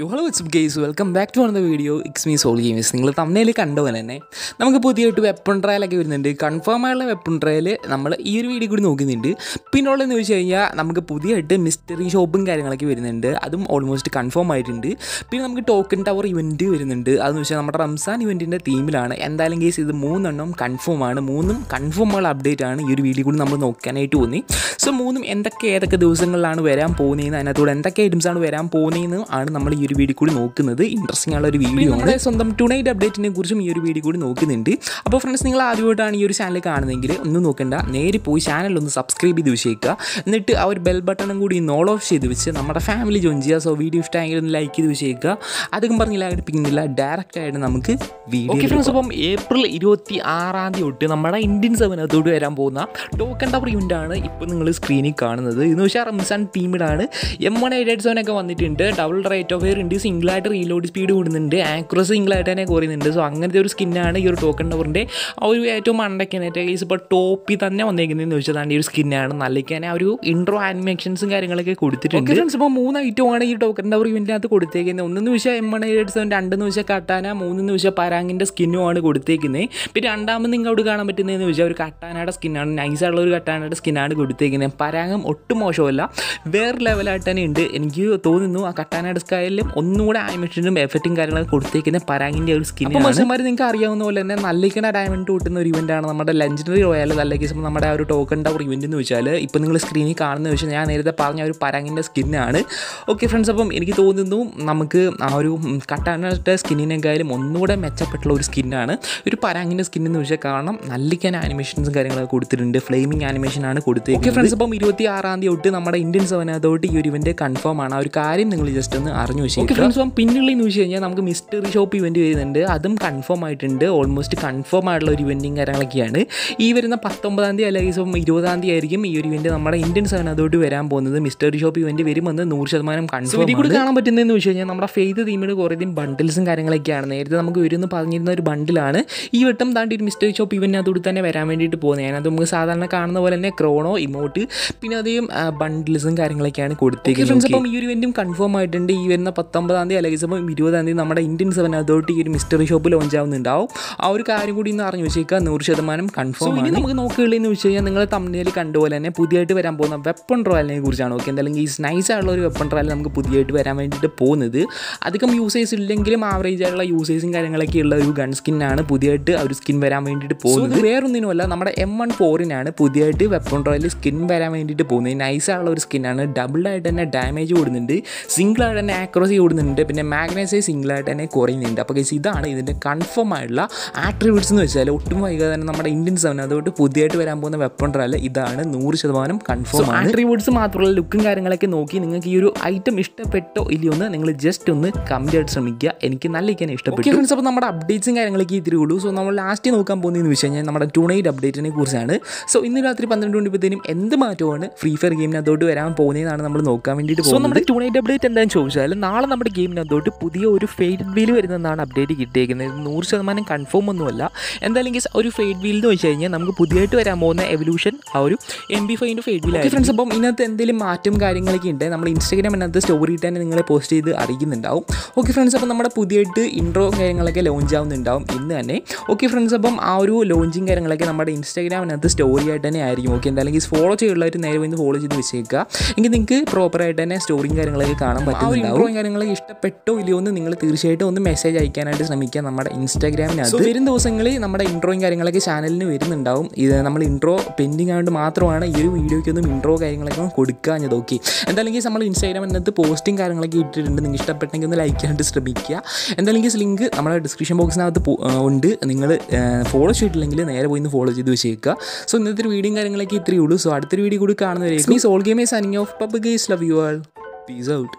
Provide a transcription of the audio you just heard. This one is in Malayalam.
U hello it's guys welcome back to വന്ന വീഡിയോ ഇക്സ് മീ സോൾ ഗെയിംസ് നിങ്ങൾ തമ്മിൽ കണ്ടപോലെ തന്നെ നമുക്ക് പുതിയതായിട്ട് വെപ്പൺ ട്രയലൊക്കെ വരുന്നുണ്ട്. കൺഫേം ആയുള്ള വെപ്പൺ ട്രയൽ നമ്മൾ ഈ ഒരു വീഡിയോ കൂടി നോക്കുന്നുണ്ട്. പിന്നെ ഉള്ളതെന്ന് ചോദിച്ചു കഴിഞ്ഞാൽ നമുക്ക് പുതിയതായിട്ട് മിസ്റ്ററി ഷോപ്പും കാര്യങ്ങളൊക്കെ വരുന്നുണ്ട്. അതും ഓൾമോസ്റ്റ് കൺഫേം ആയിട്ടുണ്ട്. പിന്നെ നമുക്ക് ടോക്കൺ ടവർ ഇവന്റ് വരുന്നുണ്ട്. അതെന്ന് വെച്ചാൽ നമ്മുടെ റംസാൻ ഇവന്റിന്റെ തീമിലാണ് എന്തായാലും കേസ് ഇത് മൂന്നെണ്ണം കൺഫേം ആണ്. മൂന്നും കൺഫേം ഉള്ള അപ്ഡേറ്റ് ആണ് ഈ ഒരു വീഡിയോ കൂടി നമ്മൾ നോക്കാനായിട്ട് തോന്നി സോ മൂന്നും എന്തൊക്കെ ഏതൊക്കെ ദിവസങ്ങളിലാണ് വരാൻ പോകുന്നതെന്ന് അതിനകത്തോടെ എന്തൊക്കെ ഐറ്റംസ് ആണ് വരാൻ പോകുന്നതെന്ന് ആണ് നമ്മൾ ഈ ഒരു വീഡിയോ കൂടി നോക്കുന്നത്. ഇൻട്രസ്റ്റിംഗ് ആയ ഒരു വീഡിയോ ആണ്. സ്വന്തം ടുണൈറ്റ് അപ്ഡേറ്റിനെ കുറിച്ചും ഈ ഒരു വീഡിയോ കൂടി നോക്കുന്നുണ്ട്. അപ്പോൾ ഫ്രണ്ട്സ് നിങ്ങൾ ആദ്യമായിട്ടാണ് ഈ ഒരു ചാനൽ കാണുന്നതെങ്കിൽ ഒന്ന് നോക്കണ്ട. നേരെ പോയി ചാനൽ ഒന്ന് സബ്സ്ക്രൈബ് ചെയ്ത് വെച്ചേക്കുക. എന്നിട്ട് ആ ഒരു ബെൽ ബട്ടണും കൂടി നോൾ ഓഫ് ചെയ്ത് വെച്ച് നമ്മുടെ ഫാമിലി ജോയിൻ ചെയ്യുക. സോ വീഡിയോ ഇഷ്ടമായെങ്കിൽ ഒന്ന് ലൈക്ക് ചെയ്ത് വെച്ചേക്കുക. അധികം പറഞ്ഞില്ല അടുപ്പിക്കുന്നില്ല ഡയറക്റ്റ് ആയിട്ട് നമുക്ക് വീഡിയോ ഫ്രണ്ട്സ് അപ്പം ഏപ്രിൽ ഇരുപത്തി ആറാം തീയതി തൊട്ട് നമ്മുടെ ഇന്ത്യൻ സെവനത്തോട് വരാൻ പോകുന്ന ടോക്കൺ ടവർ ഇവന്റ് ആണ് ഇപ്പോൾ നിങ്ങൾ സ്ക്രീനിൽ കാണുന്നത്. എന്ന് വെച്ചാൽ Ramzan ടീമിലാണ് M one eight eight seven ഒക്കെ വന്നിട്ടുണ്ട്. ഡബിൾ റേറ്റ് ഓഫ് എയർ ഉണ്ട് സിംഗിളായിട്ട് റീലോഡ് സ്പീഡ് കൂടുന്നുണ്ട്. ആക്യുറസി സിംഗിളായിട്ട് തന്നെ കുറയുന്നുണ്ട്. സോ അങ്ങനത്തെ ഒരു സ്കിന്നാണ് ഈ ഒരു ടോക്കൺ ടവറിന്റെ ആ ഒരു ഏറ്റവും മണ്ടയ്ക്കാനായിട്ട് കേസ് ഇപ്പോൾ ടോപ്പിൽ തന്നെ വന്നേക്കുന്നതെന്ന് വെച്ചാൽ ഈ ഒരു സ്കിന്നാണ് നല്ലിക്കാൻ ആ ഒരു ഇൻട്രോ ആനിമേഷൻസും കാര്യങ്ങളൊക്കെ കൊടുത്തിട്ടുണ്ട്. ഫ്രണ്ട്സ് ഇപ്പോൾ മൂന്ന് ഐറ്റമാണ് ഈ ടോക്കൺ ടവർ ഇവന്റിനകത്ത് കൊടുത്തേക്കുന്നത് ഒന്നെന്ന് വെച്ചാൽ എം വൺ എയ്റ്റ് സെവൻ രണ്ടെന്ന് വെച്ചാൽ കട്ടാന മൂന്നെന്ന് വെച്ചാൽ പരാങ്ങിന്റെ സ്കിന്നുമാണ് കൊടുത്തേക്കുന്നത് പിന്നെ രണ്ടാമത് നിങ്ങൾ അവിടെ കാണാൻ പറ്റുന്നതെന്ന് വെച്ചാൽ ഒരു കട്ടാനയുടെ സ്കിന്നാണ് നൈസായിട്ടുള്ള ഒരു കട്ടാനയുടെ സ്കിന്നാണ് കൊടുത്തേക്കുന്നത് പരാഗം ഒട്ടും മോശമല്ല. വേറെ ലെവലായിട്ട് തന്നെ ഉണ്ട്. എനിക്ക് തോന്നുന്നു ആ കട്ടാനയുടെ സ്കൈലിലും ഒന്നുകൂടെ ആനിമേഷനും എഫക്റ്റും കാര്യങ്ങളൊക്കെ കൊടുത്തേക്കുന്ന പരാങ്ങിന്റെ ഒരു സ്കിൻ മനുഷ്യന്മാർ നിങ്ങൾക്ക് അറിയാവുന്ന പോലെ തന്നെ നല്ലിക്കണ ഡയമണ്ട് കൂട്ടുന്ന ഒരു ഇവന്റാണ് നമ്മുടെ ലെജൻഡറി റോയൽ അല്ലെങ്കിൽ നമ്മുടെ ആ ഒരു ടോക്കൺ ടവർ ഇവന്റ് എന്ന് വെച്ചാൽ ഇപ്പോൾ നിങ്ങൾ സ്ക്രീനിൽ കാണുന്ന വെച്ചാൽ ഞാൻ നേരത്തെ പറഞ്ഞ ഒരു പരാങ്ങിന്റെ സ്കിന്നാണ് ഓക്കെ ഫ്രണ്ട്സ് അപ്പം എനിക്ക് തോന്നുന്നു നമുക്ക് ആ ഒരു കട്ടാനയുടെ സ്കിന്നിനെക്കാളും ഒന്നുകൂടെ മെച്ചപ്പെട്ടുള്ള ഒരു സ്കിന്നാണ് ഒരു പരാങ്ങിന്റെ സ്കിൻ എന്ന് വെച്ചാൽ കാരണം നല്ലിക്കാൻ ആനിമേഷൻസും കാര്യങ്ങളൊക്കെ കൊടുത്തിട്ടുണ്ട്. ഫ്ലെയിമിംഗ് ആനിമേഷനാണ് ഓക്കെ ഫ്രണ്ട്സ് അപ്പം ഇരുപത്തി ആറാം തീയതി തൊട്ട് നമ്മുടെ ഇന്ത്യൻ സെവനകത്തോട്ട് ഈ ഒരു ഇവന്റ് കൺഫേം ആണ്. ആ ഒരു കാര്യം നിങ്ങൾ ജസ്റ്റ് ഒന്ന് അറിഞ്ഞു വെച്ചു ഫ്രണ്ട്സ് അപ്പം പിന്നുള്ള എന്ന് വെച്ച് കഴിഞ്ഞാൽ നമുക്ക് മിസ്റ്ററി ഷോപ്പ് ഇവന്റ് വരുന്നുണ്ട്. അതും കൺഫേം ആയിട്ടുണ്ട്. ഓൾമോസ്റ്റ് കൺഫേം ആയിട്ടുള്ള ഒരു ഇവന്റും കാര്യങ്ങളൊക്കെയാണ്. ഈ വരുന്ന പത്തൊമ്പതാം തീയതി അല്ലെങ്കിൽ ഇപ്പം ഇരുപതാം തീയതി ആയിരിക്കും ഈ ഒരു ഇവന്റ് നമ്മുടെ ഇന്ത്യൻ സെവനകത്തോട്ട് വരാൻ പോകുന്നത്. മിസ്റ്ററി ഷോപ്പ് ഇവന്റ് വരുമെന്ന് നൂറ് ശതമാനം കൺഫേം കൂടി കാണാൻ പറ്റുന്നതെന്ന് വെച്ച് കഴിഞ്ഞാൽ നമ്മുടെ ഫെയ്ത്ത് തീമിന് കുറേ അധികം ബണ്ടിൽസും കാര്യങ്ങളൊക്കെയാണ്. നേരത്തെ നമുക്ക് വരുമെന്ന് പറഞ്ഞിരുന്ന ഒരു ബണ്ടിലാണ് ഈ വട്ടം താണ്ടി ഒരു മിസ്റ്ററി ഷോപ്പ് ഇവന്റിനകത്തോട് തന്നെ വരാൻ വേണ്ടിയിട്ട് പോകുന്നത്. ഞാനത് നമുക്ക് സാധാരണ കാണുന്ന പോലെ തന്നെ ക്രോണോ ഇമോട്ട് പിന്നെ അതേ ബണ്ടിൽസും കാര്യങ്ങളൊക്കെയാണ് കൊടുത്തേക്കുന്നത്. അപ്പം ഈ ഒരു ഇവന്റും കൺഫേം ആയിട്ടുണ്ട്. ഈ വരുന്ന പത്തൊമ്പതാം തീയതി അല്ലെങ്കിൽ ചിലപ്പോൾ ഇരുപതാം തീയതി നമ്മുടെ ഇന്ത്യൻ സെവൻ ഈ ഒരു മിസ്റ്ററി ഷോപ്പ് ലോഞ്ച് ആവുന്നുണ്ടാവും. ആ ഒരു കാര്യം കൂടി ഇന്ന് അറിഞ്ഞു വെച്ചേക്കുക നൂറ് ശതമാനം കൺഫേം ഇനി നമുക്ക് നോക്കുകയുള്ളതെന്ന് വെച്ച് കഴിഞ്ഞാൽ നിങ്ങൾ തമ്മിൽ കണ്ടുപോലെ തന്നെ പുതിയതായിട്ട് വരാൻ പോകുന്ന വെപ്പൺ ട്രോയലിനെ കുറിച്ചാണ്. ഓക്കെ എന്തായാലും ഈ നൈസ് ആയിട്ടുള്ള ഒരു വെപ്പൺ ട്രയൽ നമുക്ക് പുതിയതായിട്ട് വരാൻ വേണ്ടിയിട്ട് പോകുന്നത്. അധികം യൂസേഴ്സ് ഇല്ലെങ്കിലും ആവറേജ് ആയിട്ടുള്ള യൂസേഴ്സും കാര്യങ്ങളൊക്കെ ഉള്ള ഒരു ഗൺ സ്കിന്നാണ് പുതിയതായിട്ട് ആ ഒരു സ്കിൻ വരാൻ വേണ്ടിയിട്ട് പോകുന്നത്. വേറൊന്നിനുമല്ല നമ്മുടെ എം വൺ ഫോറിനാണ് പുതിയതായിട്ട് വെപ്പൺ റോയൽ സ്കിൻ വരാൻ വേണ്ടിയിട്ട് പോകുന്നത്. നൈസ് ആയിട്ടുള്ള ഒരു സ്കിന്നാണ് ഡബിളായിട്ട് തന്നെ ഡാമേജ് കൊടുക്കുന്നുണ്ട്. സിംഗിൾ ആയിട്ട് തന്നെ ആക്രോസി കൂടുന്നുണ്ട്. പിന്നെ മാഗ്നൈസൈസ് സിംഗിളായിട്ട് തന്നെ കുറയുന്നുണ്ട്. അപ്പോൾ ഗൈസ് ഇതാണ് ഇതിന്റെ കൺഫേം ആയിട്ടുള്ള ആട്രിബ്യൂട്ട്സ് എന്ന് വെച്ചാൽ ഒട്ടും വൈകാതെ തന്നെ നമ്മുടെ ഇന്ത്യൻ സെവൻ അതുകൊണ്ട് പുതിയതായിട്ട് വരാൻ പോകുന്ന വെപ്പൺ ട്രയൽ ഇതാണ്. നൂറ് ശതമാനം കൺഫേം ആട്രിബ്യൂട്ട്സ് മാത്രമല്ല ലുക്കും കാര്യങ്ങളൊക്കെ നോക്കി നിങ്ങൾക്ക് ഈ ഒരു ഐറ്റം ഇഷ്ടപ്പെട്ടോ ഇല്ലയോ എന്ന് നിങ്ങൾ ജസ്റ്റ് ഒന്ന് കമന്റ് ആയിട്ട് ശ്രമിക്കുക. എനിക്ക് നല്ല ഇരിക്കാൻ ഇഷ്ടപ്പെട്ടു. ഫ്രണ്ട്സ് അപ്പോൾ നമ്മുടെ അപ്ഡേറ്റ്സും കാര്യങ്ങളൊക്കെ ഇത്തിരി ഉള്ളൂ സോ നമ്മൾ ലാസ്റ്റ് നോക്കാൻ പോകുന്ന വെച്ച് കഴിഞ്ഞാൽ നമ്മുടെ ടുണൈറ്റ് അപ്ഡേറ്റിനെ കുറിച്ചാണ്. സോ ഇന്ന് രാത്രി പന്ത്രണ്ട് മണിപ്പത്തേനും എന്ത് മാറ്റമാണ്? ഫ്രീ ഫയർ ഗെയിമിന് അതോട്ട് വരാൻ പോകുന്നതെന്നാണ് നമ്മൾ നോക്കാൻ വേണ്ടിയിട്ട് പോകുന്നത് നമ്മുടെ ടുണൈറ്റ് അപ്ഡേറ്റ് എന്താണെന്ന് ചോദിച്ചാൽ നാളെ നമ്മുടെ ഗെയിമിനകത്തോട്ട് പുതിയ ഒരു ഫെയ്ഡ് വീൽ വരുന്നതാണ് അപ്ഡേറ്റ് കിട്ടിയിരിക്കുന്നത് നൂറ് ശതമാനം കൺഫേം ഒന്നുമല്ല. എന്തായാലും ഒരു ഫെയ്ഡ് വീൽ എന്ന് വെച്ച് കഴിഞ്ഞാൽ നമുക്ക് പുതിയതായിട്ട് വരാൻ പോകുന്ന എവല്യൂഷൻ ആ ഒരു എം ബി ഫൈവിന്റെ ഫെയ്ഡ് വീൽ ആയി ഫ്രണ്ട്സ് അപ്പം ഇതിനകത്ത് എന്തെങ്കിലും മാറ്റം കാര്യങ്ങളൊക്കെ ഉണ്ട് നമ്മൾ ഇൻസ്റ്റാഗ്രാം അതിനകത്ത് സ്റ്റോറി തന്നെ നിങ്ങളെ പോസ്റ്റ് ചെയ്ത് അറിയിക്കുന്നുണ്ടാവും. ഓക്കെ ഫ്രണ്ട്സ് അപ്പം നമ്മുടെ പുതിയതായിട്ട് ഇൻട്രോ കാര്യങ്ങളൊക്കെ ലോഞ്ച് ആവുന്നുണ്ടാവും ഇന്ന് തന്നെ. ഓക്കെ ഫ്രണ്ട്സ് അപ്പം ആ ഒരു ലോഞ്ചിങ് കാര്യങ്ങളൊക്കെ നമ്മുടെ ഇൻസ്റ്റാഗ്രാമിനകത്ത് സ്റ്റോറി ആയിട്ട് തന്നെ ആയിരിക്കും. ഓക്കെ എന്തായാലും ഫോളോ ചെയ്യുള്ളവർ നേരെ പോയി ഫോളോ ചെയ്ത് വെച്ചേക്കുക. എങ്കിൽ നിങ്ങൾക്ക് പ്രോപ്പറായിട്ട് തന്നെ സ്റ്റോറിയും കാര്യങ്ങളൊക്കെ കാണാൻ പറ്റുന്നുണ്ടാവും. കാര്യങ്ങളൊക്കെ ഇഷ്ടപ്പെട്ടോ ഇല്ലയോ എന്ന് നിങ്ങൾ തീർച്ചയായിട്ടും ഒന്ന് മെസ്സേജ് അയക്കാനായിട്ട് ശ്രമിക്കുക. നമ്മുടെ ഇൻസ്റ്റാഗ്രാമിനകത്ത് വരും ദിവസങ്ങളിൽ നമ്മുടെ ഇൻട്രോയും കാര്യങ്ങളൊക്കെ ചാനലിന് വരുന്നുണ്ടാവും. ഇത് നമ്മൾ ഇൻട്രോ പെൻഡിങ് ആയതുകൊണ്ട് മാത്രമാണ് ഈ ഒരു വീഡിയോയ്ക്ക് വീഡിയോയ്ക്കൊന്നും ഇൻട്രോ കാര്യങ്ങളൊക്കെ കൊടുക്കാഞ്ഞത് നോക്കി എന്തായാലും നമ്മൾ ഇൻസ്റ്റാഗ്രാമിനകത്ത് പോസ്റ്റും കാര്യങ്ങളൊക്കെ ഇട്ടിട്ടുണ്ട്. നിങ്ങൾക്ക് ഇഷ്ടപ്പെട്ടെങ്കിൽ ഒന്ന് ലൈക്ക് ചെയ്യാനായിട്ട് ശ്രമിക്കുക. എന്തായാലും ലിങ്ക് നമ്മുടെ ഡിസ്ക്രിപ്ഷൻ ബോക്സിനകത്ത് ഉണ്ട്. നിങ്ങൾ ഫോളോ ചെയ്തിട്ടില്ലെങ്കിൽ നേരെ പോയി ഒന്ന് ഫോളോ ചെയ്ത് വെച്ചേക്കുക. സോ ഇന്നത്തെ ഒരു വീഡിയോയും കാര്യങ്ങളൊക്കെ ഇത്രയേ ഉള്ളൂ. സോ അടുത്തൊരു വീഡിയോ കൂടി കാണുന്നവരെ means all game signing off pub guys love you all peace out